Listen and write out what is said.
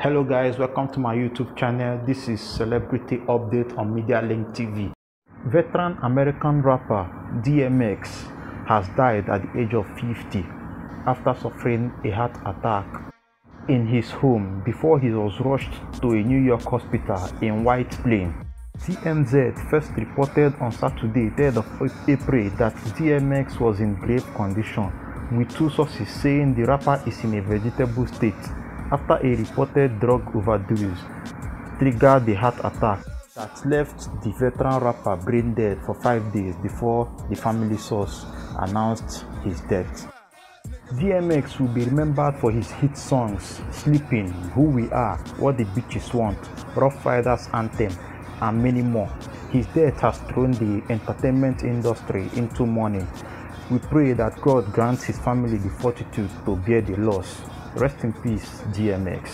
Hello guys, welcome to my YouTube channel. This is Celebrity Update on Media Link TV. Veteran American rapper DMX has died at the age of 50 after suffering a heart attack in his home before he was rushed to a New York hospital in White Plain. TMZ first reported on Saturday, 3rd of April, that DMX was in grave condition, with two sources saying the rapper is in a vegetable state after a reported drug overdose triggered the heart attack that left the veteran rapper brain dead for five days before the family source announced his death. DMX will be remembered for his hit songs Sleeping, Who We Are, What the Bitches Want, Ruff Ryders Anthem, and many more. His death has thrown the entertainment industry into mourning. We pray that God grants his family the fortitude to bear the loss. Rest in peace, DMX.